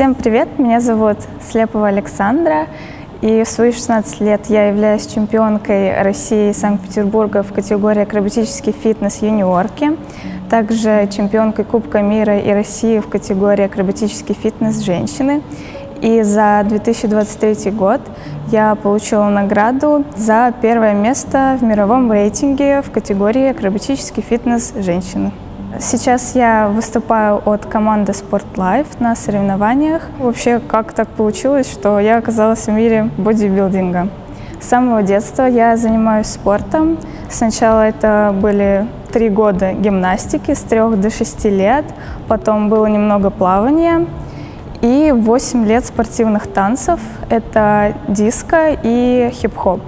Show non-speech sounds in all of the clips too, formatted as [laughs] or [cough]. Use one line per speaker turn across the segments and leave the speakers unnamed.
Всем привет, меня зовут Слепова Александра, и в свои 16 лет я являюсь чемпионкой России и Санкт-Петербурга в категории акробатический фитнес юниорки, также чемпионкой Кубка мира и России в категории акробатический фитнес женщины. И за 2023 год я получила награду за первое место в мировом рейтинге в категории акробатический фитнес женщины. Сейчас я выступаю от команды Sport Life на соревнованиях. Вообще, как так получилось, что я оказалась в мире бодибилдинга. С самого детства я занимаюсь спортом. Сначала это были три года гимнастики с трех до шести лет, потом было немного плавания и восемь лет спортивных танцев. Это диско и хип-хоп.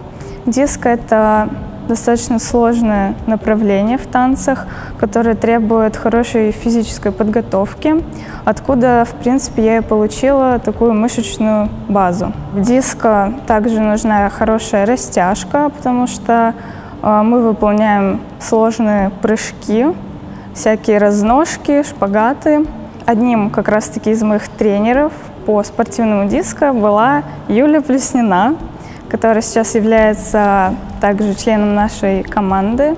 Диско — это достаточно сложное направление в танцах, которое требует хорошей физической подготовки, откуда, в принципе, я и получила такую мышечную базу. В диско также нужна хорошая растяжка, потому что э, мы выполняем сложные прыжки, всякие разножки, шпагаты. Одним как раз-таки из моих тренеров по спортивному диско была Юлия Плеснина, которая сейчас является также членом нашей команды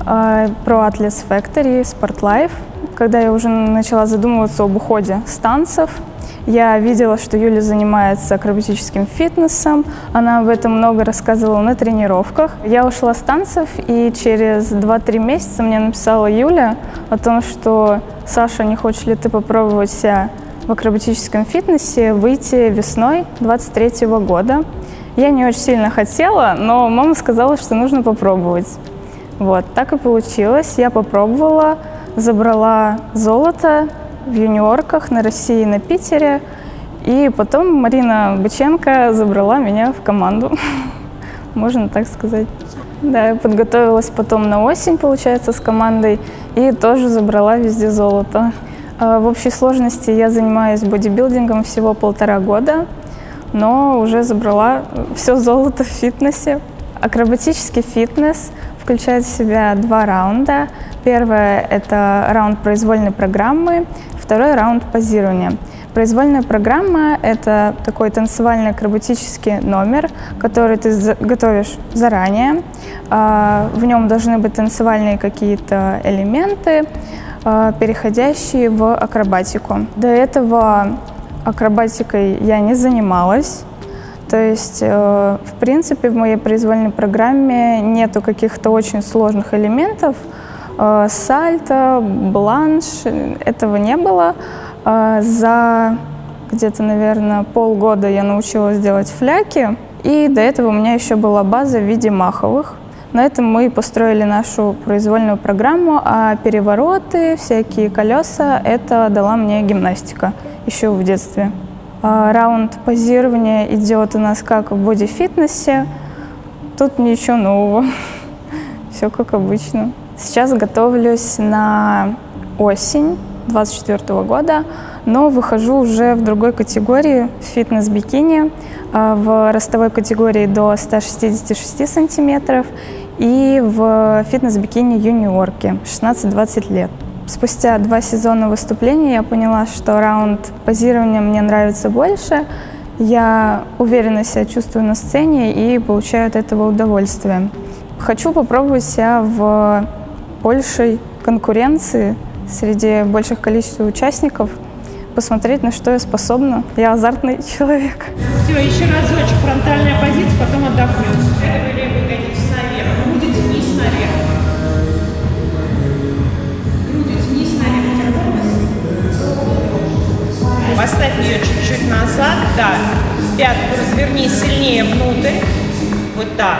э, Pro Athletes Factory Sport Life. Когда я уже начала задумываться об уходе с танцев, я видела, что Юля занимается акробатическим фитнесом. Она об этом много рассказывала на тренировках. Я ушла с танцев, и через 2-3 месяца мне написала Юля о том, что «Саша, не хочешь ли ты попробовать себя в акробатическом фитнесе, выйти весной 23 года?» Я не очень сильно хотела, но мама сказала, что нужно попробовать. Вот, так и получилось. Я попробовала, забрала золото в юниорках на России на Питере. И потом Марина Быченко забрала меня в команду, [laughs] можно так сказать. Да, я подготовилась потом на осень, получается, с командой, и тоже забрала везде золото. А в общей сложности я занимаюсь бодибилдингом всего полтора года но уже забрала все золото в фитнесе. Акробатический фитнес включает в себя два раунда. Первое – это раунд произвольной программы, второй раунд позирования. Произвольная программа – это такой танцевальный акробатический номер, который ты готовишь заранее. А, в нем должны быть танцевальные какие-то элементы, а, переходящие в акробатику. До этого акробатикой я не занималась. То есть, э, в принципе, в моей произвольной программе нету каких-то очень сложных элементов. Э, сальто, бланш, этого не было. Э, за где-то, наверное, полгода я научилась делать фляки. И до этого у меня еще была база в виде маховых. На этом мы построили нашу произвольную программу, а перевороты, всякие колеса, это дала мне гимнастика еще в детстве. А, раунд позирования идет у нас как в бодифитнесе. Тут ничего нового. [laughs] Все как обычно. Сейчас готовлюсь на осень 2024 года, но выхожу уже в другой категории, фитнес-бикини, а, в ростовой категории до 166 сантиметров и в фитнес-бикини юниорки 16-20 лет. Спустя два сезона выступлений я поняла, что раунд позирования мне нравится больше. Я уверенно себя чувствую на сцене и получаю от этого удовольствие. Хочу попробовать себя в большей конкуренции среди больших количества участников, посмотреть, на что я способна. Я азартный [laughs] человек.
Все, еще разочек, фронтальная позиция, потом отдохнем. Поставь ее чуть-чуть назад, да. Пятку разверни сильнее внутрь. Вот так.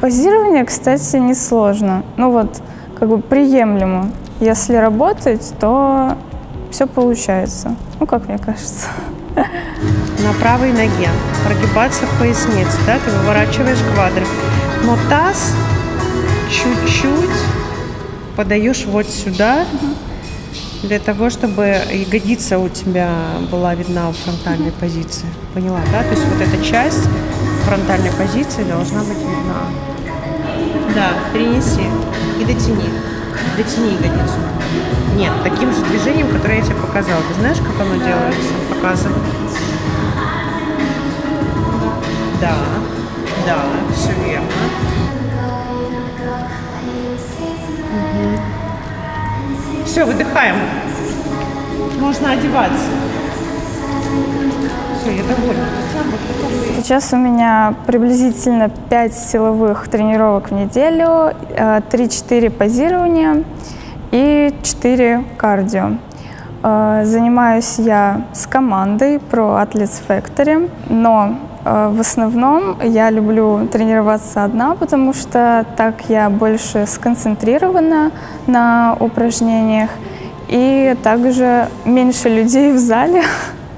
Позирование, кстати, несложно. Ну вот, как бы приемлемо. Если работать, то все получается. Ну, как мне кажется. [laughs]
На правой ноге прогибаться в пояснице, да, ты выворачиваешь квадры. Но таз чуть-чуть подаешь вот сюда, для того, чтобы ягодица у тебя была видна в фронтальной позиции. Поняла, да? То есть вот эта часть фронтальной позиции должна быть видна. Да, перенеси и дотяни. Дотяни ягодицу. Нет, таким же движением, которое я тебе показала. Ты знаешь, как оно делается? Показывай. Да, да, все верно. Все, выдыхаем. Можно одеваться. Все, я довольна.
Сейчас у меня приблизительно 5 силовых тренировок в неделю, 3-4 э, позирования и 4 кардио. Э, занимаюсь я с командой Pro Athletes Factory, но в основном я люблю тренироваться одна, потому что так я больше сконцентрирована на упражнениях и также меньше людей в зале,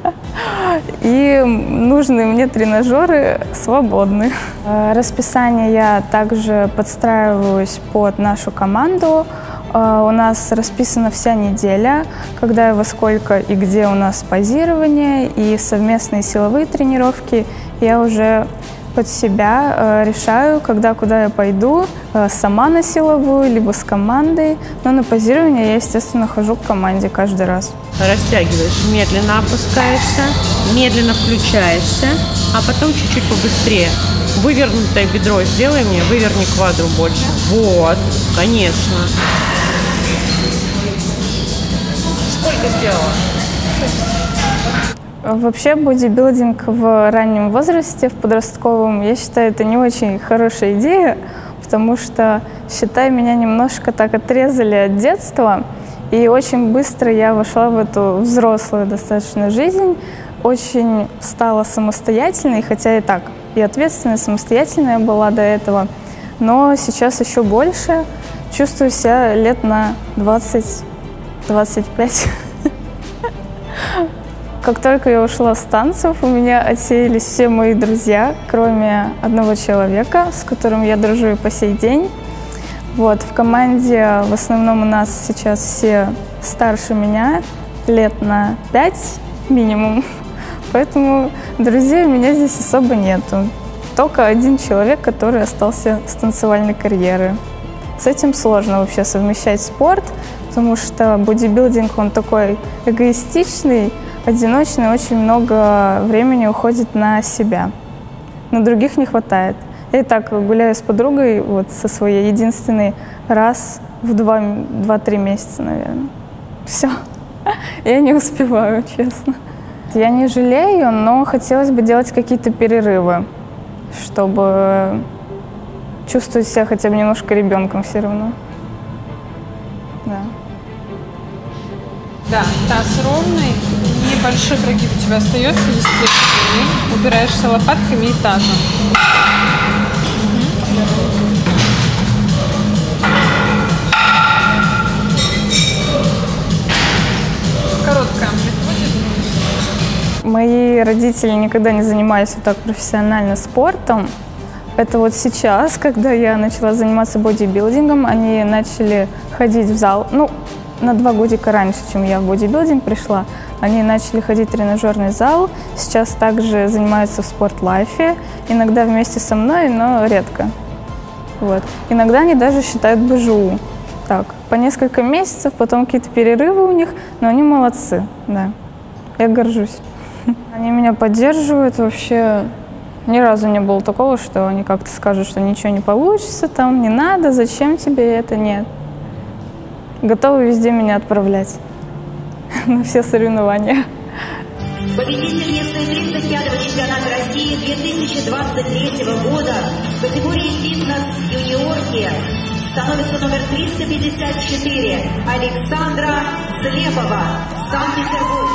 [laughs] и нужные мне тренажеры свободны. Э, расписание я также подстраиваюсь под нашу команду. Э, у нас расписана вся неделя, когда и во сколько и где у нас позирование и совместные силовые тренировки. Я уже под себя э, решаю, когда куда я пойду, э, сама на силовую, либо с командой. Но на позирование я, естественно, хожу к команде каждый раз.
Растягиваешь, медленно опускаешься, медленно включаешься, а потом чуть-чуть побыстрее. Вывернутое бедро сделай мне, выверни квадру больше. Вот, конечно. Сколько сделала?
Вообще бодибилдинг в раннем возрасте, в подростковом, я считаю, это не очень хорошая идея, потому что, считай, меня немножко так отрезали от детства, и очень быстро я вошла в эту взрослую достаточно жизнь, очень стала самостоятельной, хотя и так, и ответственная, самостоятельная была до этого, но сейчас еще больше, чувствую себя лет на 20-25. Как только я ушла с танцев, у меня отсеялись все мои друзья, кроме одного человека, с которым я дружу и по сей день. Вот, в команде в основном у нас сейчас все старше меня, лет на пять минимум. Поэтому друзей у меня здесь особо нету. Только один человек, который остался с танцевальной карьеры. С этим сложно вообще совмещать спорт, потому что бодибилдинг, он такой эгоистичный, одиночный, очень много времени уходит на себя. На других не хватает. Я и так гуляю с подругой, вот со своей единственной, раз в два-три месяца, наверное. Все. [laughs] Я не успеваю, честно. Я не жалею, но хотелось бы делать какие-то перерывы, чтобы чувствовать себя хотя бы немножко ребенком все равно.
Да. Да, таз ровный, небольшой прогиб у тебя остается, естественно. Убираешься лопатками и тазом. Короткая
Мои родители никогда не занимались вот так профессионально спортом. Это вот сейчас, когда я начала заниматься бодибилдингом, они начали ходить в зал. Ну, на два годика раньше, чем я в бодибилдинг пришла. Они начали ходить в тренажерный зал, сейчас также занимаются в спортлайфе, иногда вместе со мной, но редко. Вот. Иногда они даже считают БЖУ. Так, по несколько месяцев, потом какие-то перерывы у них, но они молодцы, да. Я горжусь. [laughs] Они меня поддерживают вообще. Ни разу не было такого, что они как-то скажут, что ничего не получится, там не надо, зачем тебе это, нет готовы везде меня отправлять [laughs] на все соревнования.
Победительница 35-го чемпионата России 2023 года в категории фитнес-юниорки становится номер 354 Александра Слепова, Санкт-Петербург.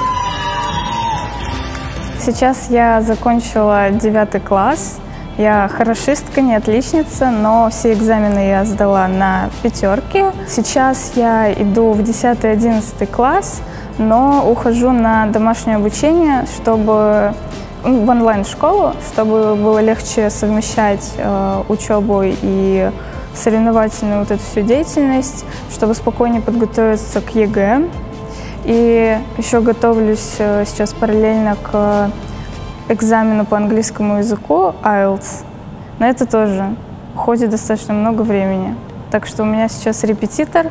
Сейчас я закончила девятый класс. Я хорошистка, не отличница, но все экзамены я сдала на пятерки. Сейчас я иду в 10-11 класс, но ухожу на домашнее обучение, чтобы ну, в онлайн-школу, чтобы было легче совмещать э, учебу и соревновательную вот эту всю деятельность, чтобы спокойнее подготовиться к ЕГЭ. И еще готовлюсь э, сейчас параллельно к экзамену по английскому языку IELTS. На это тоже уходит достаточно много времени. Так что у меня сейчас репетитор,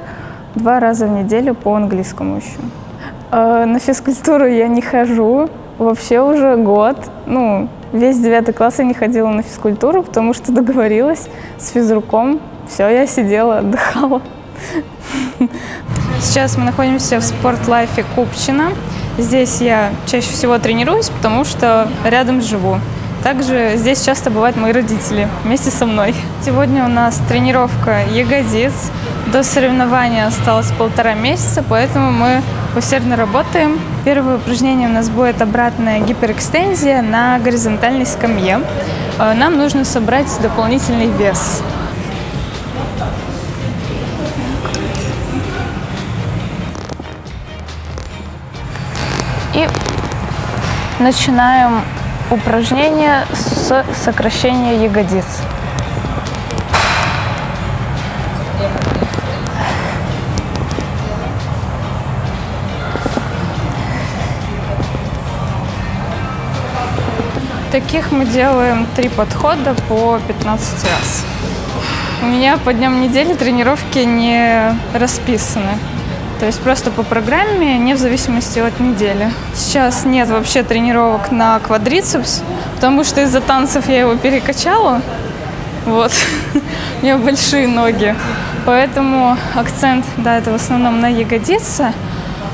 два раза в неделю по английскому еще. Э, на физкультуру я не хожу вообще уже год. Ну, весь девятый класс я не ходила на физкультуру, потому что договорилась с физруком. Все, я сидела, отдыхала. [laughs] Сейчас мы находимся в спортлайфе Купчино. Здесь я чаще всего тренируюсь, потому что рядом живу. Также здесь часто бывают мои родители вместе со мной. Сегодня у нас тренировка ягодиц. До соревнования осталось полтора месяца, поэтому мы усердно работаем. Первое упражнение у нас будет обратная гиперэкстензия на горизонтальной скамье. Э, нам нужно собрать дополнительный вес. Начинаем упражнение с сокращения ягодиц. Таких мы делаем три подхода по 15 раз. У меня по дням недели тренировки не расписаны. То есть просто по программе, не в зависимости от недели. Сейчас нет вообще тренировок на квадрицепс, потому что из-за танцев я его перекачала. Вот. [laughs] У меня большие ноги. Поэтому акцент, да, это в основном на ягодицы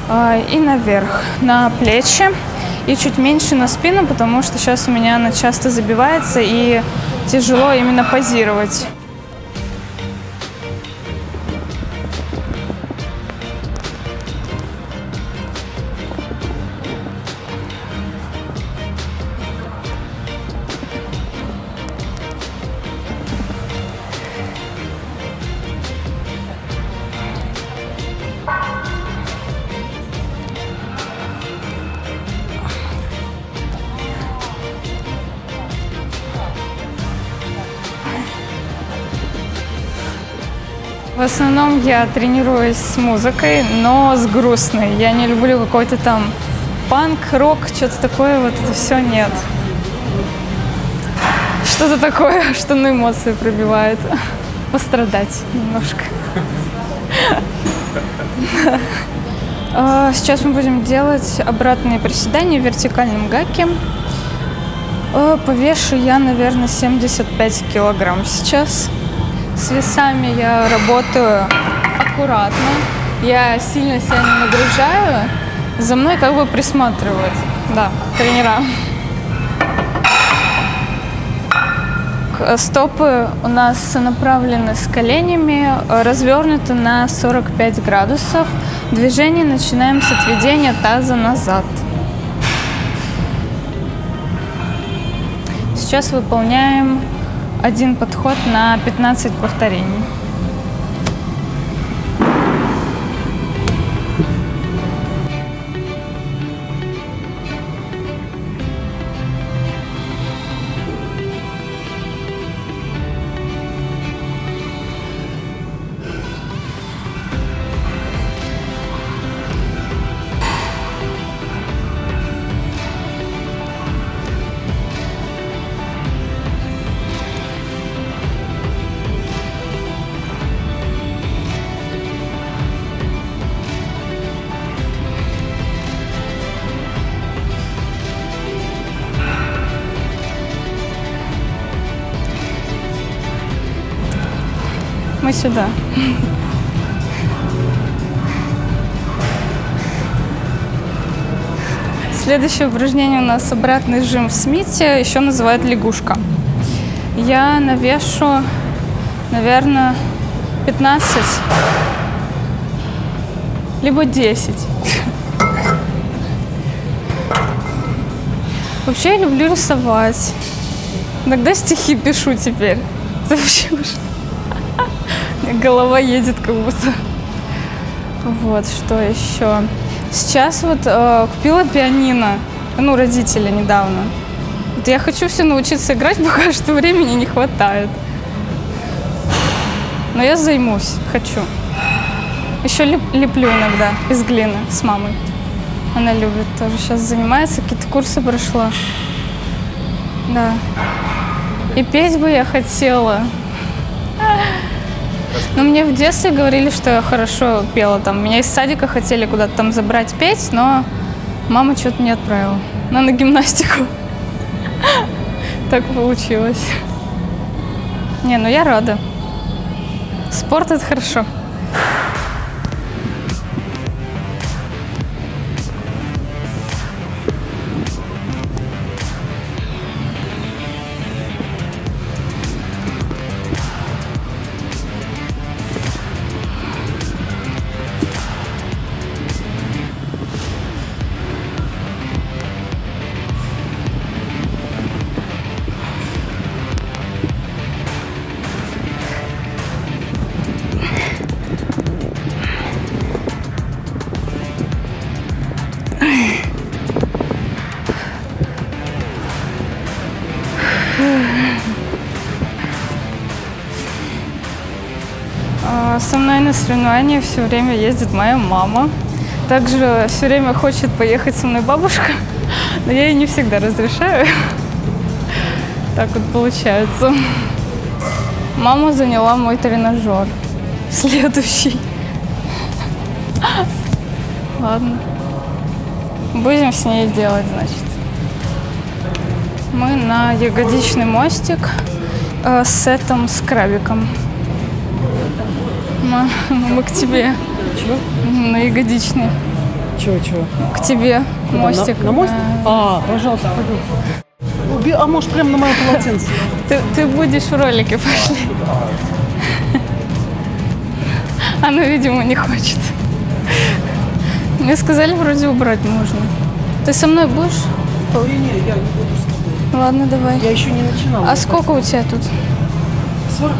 э, и наверх, на плечи и чуть меньше на спину, потому что сейчас у меня она часто забивается и тяжело именно позировать. В основном я тренируюсь с музыкой, но с грустной. Я не люблю какой-то там панк, рок, что-то такое, вот это все нет. Что-то такое, [laughs] что на эмоции пробивает. Пострадать немножко. [laughs] А, сейчас мы будем делать обратные приседания в вертикальном гаке. А, повешу я, наверное, 75 килограмм сейчас. С весами я работаю аккуратно. Я сильно себя не нагружаю. За мной как бы присматривают. Да, тренера. Стопы у нас направлены с коленями, развернуты на 45 градусов. Движение начинаем с отведения таза назад. Сейчас выполняем один подход на 15 повторений. Сюда. Следующее упражнение у нас обратный жим в смите, еще называют лягушка. Я навешу, наверное, 15, либо 10. Вообще я люблю рисовать. Иногда стихи пишу теперь. Это вообще уже голова едет как будто. Вот, что еще. Сейчас вот э, купила пианино, ну, родители недавно. Вот я хочу все научиться играть, [laughs] пока что времени не хватает. Но я займусь, хочу. Еще леп, леплю иногда из глины с мамой. Она любит тоже сейчас занимается, какие-то курсы прошла. Да. И петь бы я хотела. Ну, мне в детстве говорили, что я хорошо пела. Там, меня из садика хотели куда-то там забрать петь, но мама что-то не отправила. Но на гимнастику. [laughs] Так получилось. Не, ну я рада. Спорт это хорошо. На соревнования все время ездит моя мама. Также все время хочет поехать со мной бабушка, [laughs] но я ей не всегда разрешаю. [laughs] Так вот получается. Мама заняла мой тренажер. [laughs] Следующий. Ладно. Будем с ней делать, значит. Мы на ягодичный мостик э, с этим с крабиком. Мы, мы к тебе.
Чего?
На ягодичный.
Чего, чего?
К тебе
Куда,
мостик.
На, на мост?
Э,
А, пожалуйста, пожалуйста. Уби- А может, прямо на моем полотенце?
Ты, ты будешь в ролике, пошли. Она, видимо, не хочет. Мне сказали, вроде убрать можно. Ты со мной будешь?
Не-не, я не буду с тобой.
Ладно, давай.
Я еще не начинала.
А сколько у тебя тут?
40-50.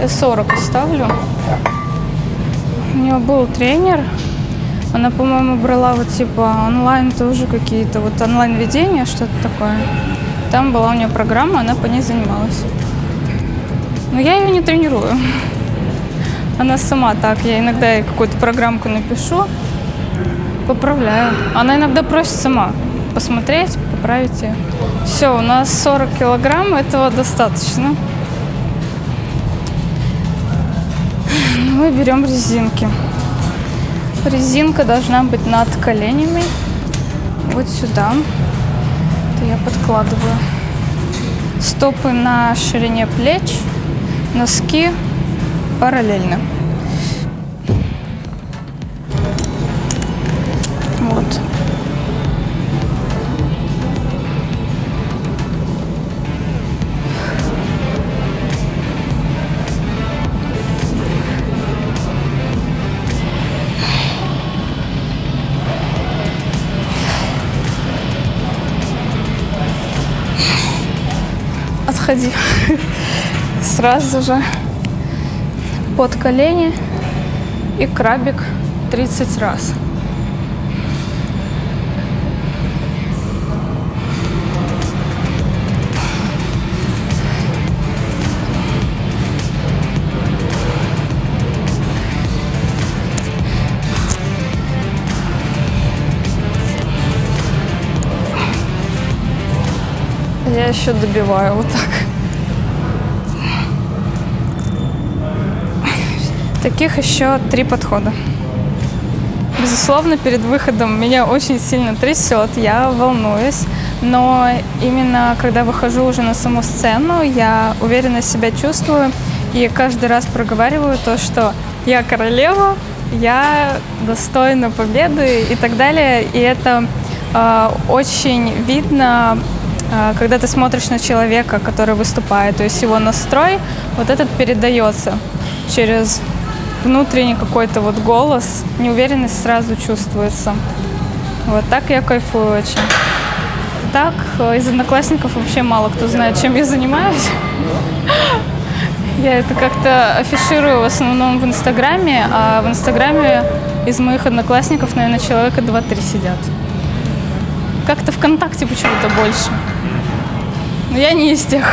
Я 40 оставлю. У нее был тренер. Она, по-моему, брала вот типа онлайн тоже какие-то, вот онлайн-ведение, что-то такое. Там была у нее программа, она по ней занималась. Но я ее не тренирую. Она сама так. Я иногда ей какую-то программку напишу, поправляю. Она иногда просит сама посмотреть, поправить ее. Все, у нас 40 килограмм, этого достаточно. Мы берем резинки. Резинка должна быть над коленями. Вот сюда. Это я подкладываю. Стопы на ширине плеч, носки параллельно. Вот. Отходи. Сразу же под колени и крабик 30 раз. Еще добиваю вот так. Таких еще три подхода. Безусловно, перед выходом меня очень сильно трясет, я волнуюсь, но именно когда выхожу уже на саму сцену, я уверенно себя чувствую и каждый раз проговариваю то, что я королева, я достойна победы и так далее. И это э, очень видно, когда ты смотришь на человека, который выступает, то есть его настрой, вот этот передается через внутренний какой-то вот голос, неуверенность сразу чувствуется. Вот так я кайфую очень. Так, э, из одноклассников вообще мало кто знает, чем я занимаюсь. Я это как-то афиширую в основном в Инстаграме, а в Инстаграме из моих одноклассников, наверное, человека 2-3 сидят. Как-то ВКонтакте почему-то больше. Но я не из тех.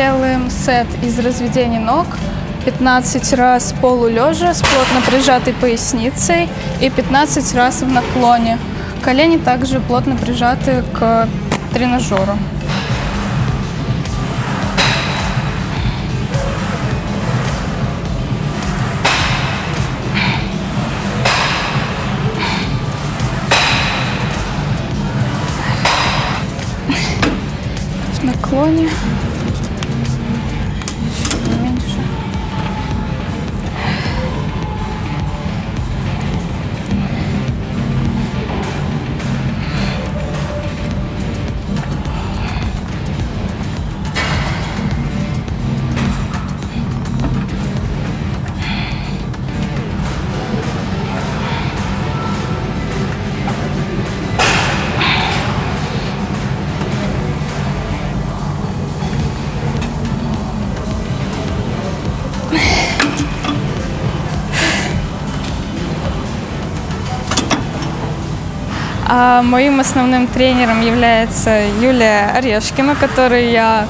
Делаем сет из разведения ног, 15 раз полулежа с плотно прижатой поясницей и 15 раз в наклоне. Колени также плотно прижаты к тренажеру. В наклоне. Моим основным тренером является Юлия Орешкина, которой я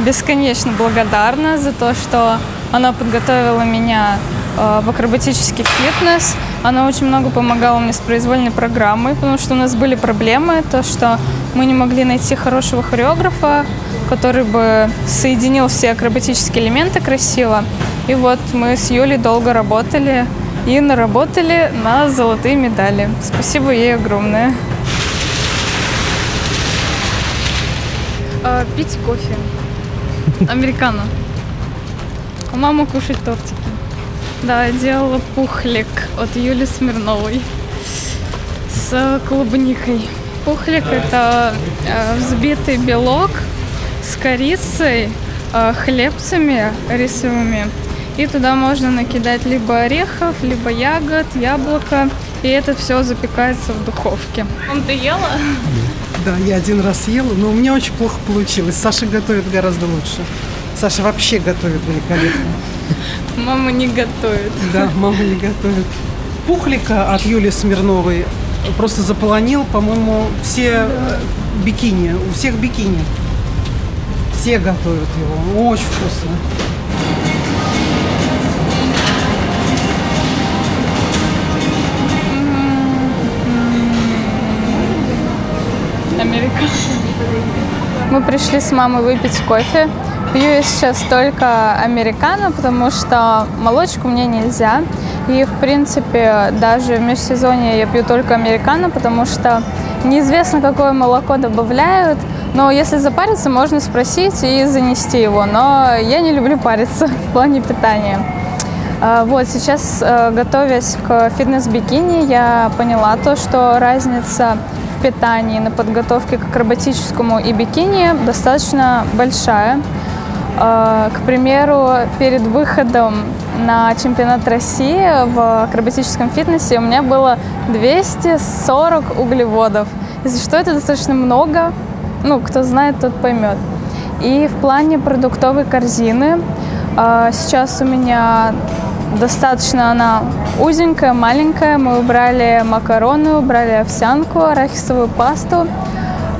бесконечно благодарна за то, что она подготовила меня э, в акробатический фитнес. Она очень много помогала мне с произвольной программой, потому что у нас были проблемы, то, что мы не могли найти хорошего хореографа, который бы соединил все акробатические элементы красиво. И вот мы с Юлей долго работали и наработали на золотые медали. Спасибо ей огромное. А, пить кофе. Американо. А мама кушать тортики. Да, я делала пухлик от Юли Смирновой с клубникой. Пухлик – это э, взбитый белок с корицей, э, хлебцами рисовыми. И туда можно накидать либо орехов, либо ягод, яблоко. И это все запекается в духовке. Он ты ела?
Да, я один раз ела, но у меня очень плохо получилось. Саша готовит гораздо лучше. Саша вообще готовит великолепно.
Мама не готовит.
Да, мама не готовит. Пухлика от Юлии Смирновой просто заполонил, по-моему, все э, бикини. У всех бикини. Все готовят его. Очень вкусно.
Мы пришли с мамой выпить кофе. Пью я сейчас только американо, потому что молочку мне нельзя. И, в принципе, даже в межсезонье я пью только американо, потому что неизвестно, какое молоко добавляют. Но если запариться, можно спросить и занести его. Но я не люблю париться [laughs] в плане питания. А, Вот, сейчас, э, готовясь к фитнес-бикини, я поняла то, что разница питании на подготовке к акробатическому и бикини достаточно большая. Э, К примеру, перед выходом на чемпионат России в акробатическом фитнесе у меня было 240 углеводов. Если что, это достаточно много. Ну, кто знает, тот поймет. И в плане продуктовой корзины э, сейчас у меня достаточно она узенькая, маленькая. Мы убрали макароны, убрали овсянку, арахисовую пасту.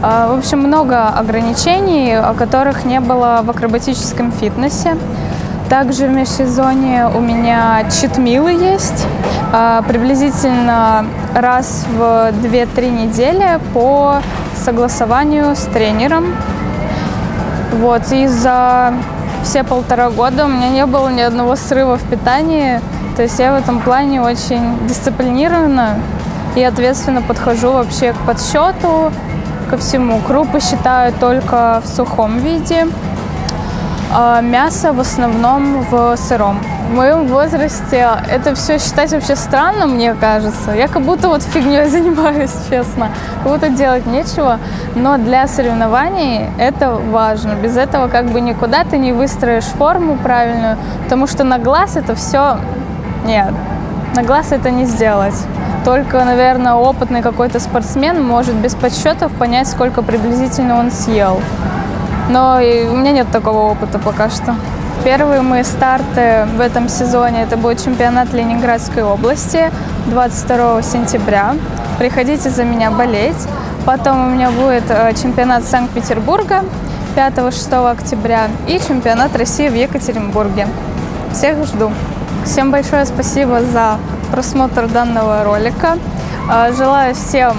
А, В общем, много ограничений, о которых не было в акробатическом фитнесе. Также в межсезонье у меня читмилы есть. а, Приблизительно раз в 2-3 недели по согласованию с тренером. Вот, и за все полтора года у меня не было ни одного срыва в питании. То есть я в этом плане очень дисциплинированно и ответственно подхожу вообще к подсчету, ко всему. Крупы считаю только в сухом виде, а мясо в основном в сыром. В моем возрасте это все считать вообще странно, мне кажется. Я как будто вот фигней [laughs] занимаюсь, честно. Как будто делать нечего. Но для соревнований это важно. Без этого как бы никуда ты не выстроишь форму правильную, потому что на глаз это все... Нет, на глаз это не сделать. Только, наверное, опытный какой-то спортсмен может без подсчетов понять, сколько приблизительно он съел. Но у меня нет такого опыта пока что. Первые мои старты в этом сезоне это будет чемпионат Ленинградской области 22 сентября. Приходите за меня болеть. Потом у меня будет э, чемпионат Санкт-Петербурга 5-6 октября и чемпионат России в Екатеринбурге. Всех жду. Всем большое спасибо за просмотр данного ролика. А, желаю всем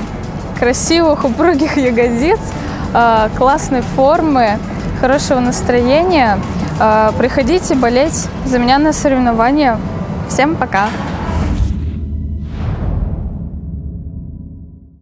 красивых, упругих [laughs] ягодиц, а, классной формы, хорошего настроения. А, приходите болеть за меня на соревнования. Всем пока!